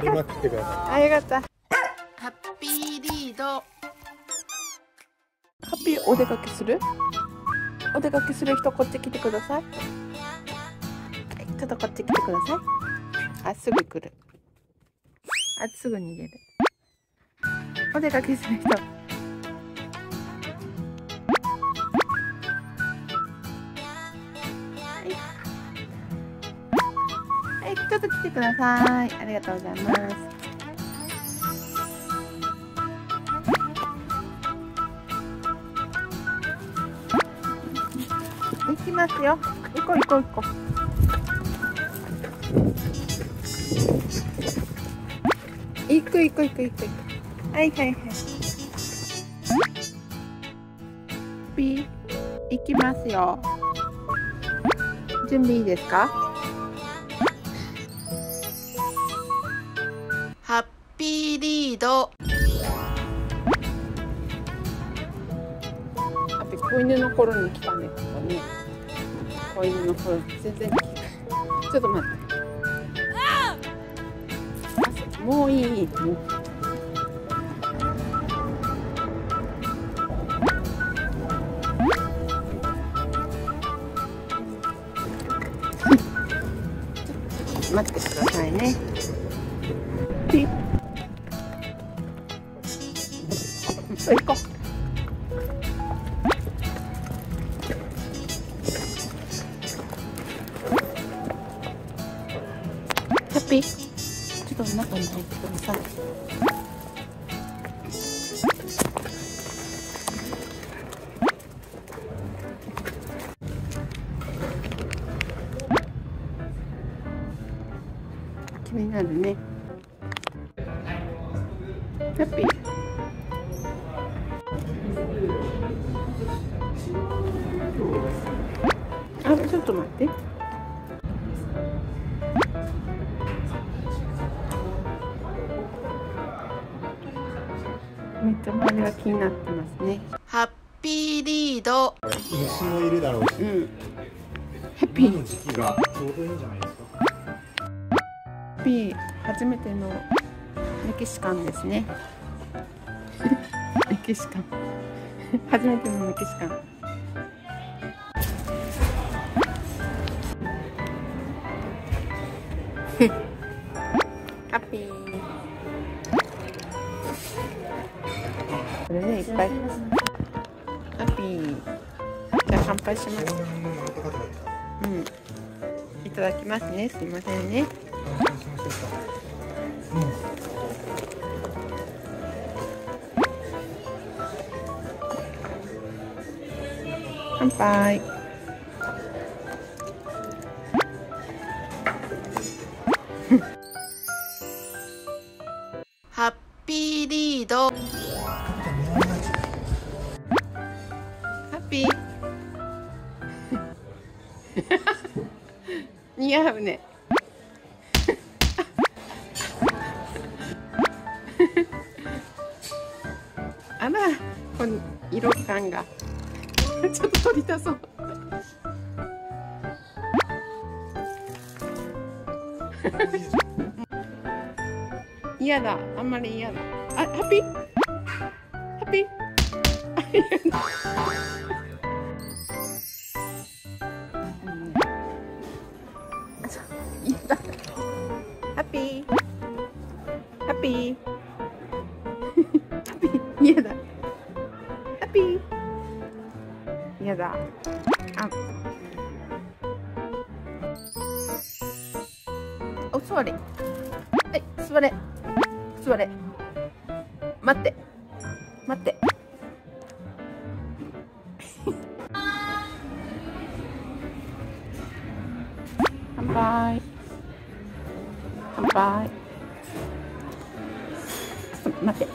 食べまくってくださあよかった。ハッピーリード。ハッピーお出かけする？お出かけする人こっち来てくださいはい。ちょっとこっち来てください。あすぐ来る。あすぐ逃げる。お出かけする人ょっと来てくださいありがとうございます行きますよ。行こう行こう行こう。行く行く行く行く。はいはいはい。ピー、行きますよ。準備いいですか？ハッピーリードあと子犬の頃に来たね、ここね。子犬の頃、全然。ちょっと待って。もういい。もう待ってくださいね。行こう。ハッピー。ちょっと中に入ってください。気になるね。ハッピー。あちょっと待ってめっちゃ周りが気になってますね。ハッピーリードい虫もいるだろうしうん。ハッピー、今の時期がちょうどいいんじゃないですかハッピー、初めてのメキシカンですね。メキシカン。初めてのメキシカン。ハッピー。これね、いっぱい。ハッピー。じゃあ乾杯します。うん。いただきますね。すいませんね。乾杯。ピーリードハッピー。似合うね。あら、この色感が。ちょっと取り出そう。嫌だ、あんまり嫌だ。あ、ハッピ？ー。ハッピ？ー。ハッピ？ー。ハッピ？ー。ハッピ？ー。嫌だ。ハッピ？ー。嫌だ。あ。お座り。はい、座れ。座れ。待って。待って。乾杯。乾杯。ちょっと待って。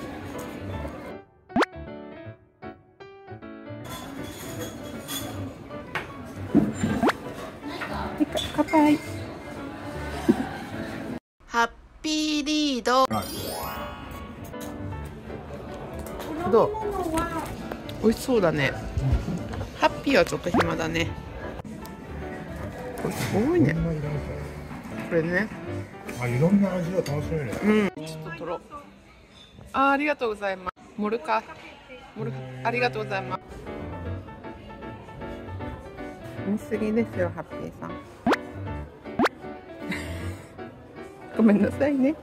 乾杯。ハッピーリード。どう美味しそうだね。ハッピーはちょっと暇だね。これすごいね。これね。あいろんな味を楽しめるうん。ちょっと取ろう。あーありがとうございます。モルカ。モルカ。ありがとうございます。見すぎですよハッピーさんごめんなさいね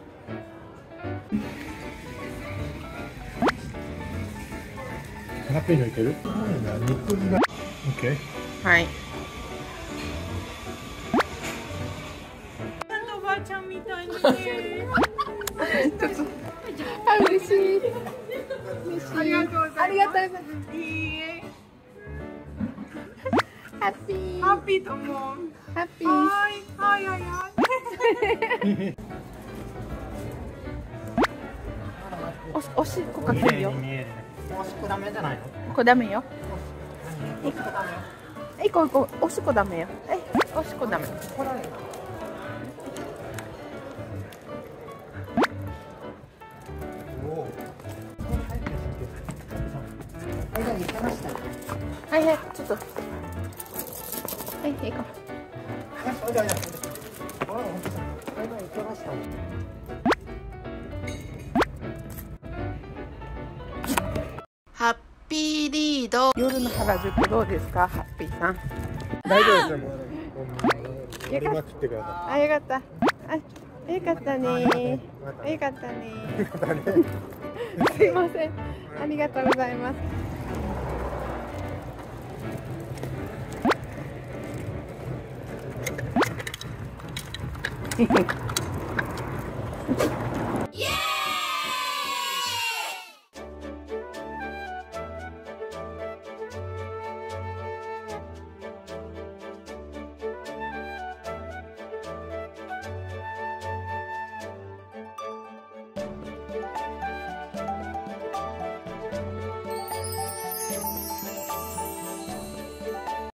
ハッピーのいける？はいおばあちゃんみたい。ちょっとあ嬉しい嬉しいありがとうございますありがとうございますいいえ。ハッピーハッピーとも。ハッピーはい、はい、はい、はい。おおしっこかけるよ。おしっこダメじゃないの？これダメよ。一個一個おしっこダメよ。えおしっこダメ。はいはいちょっと。はい行こハッの原宿どうですかハッピーさん？大丈夫ですよ。りまくってくださあよかったあよかったね。よかったね。すいません。ありがとうございます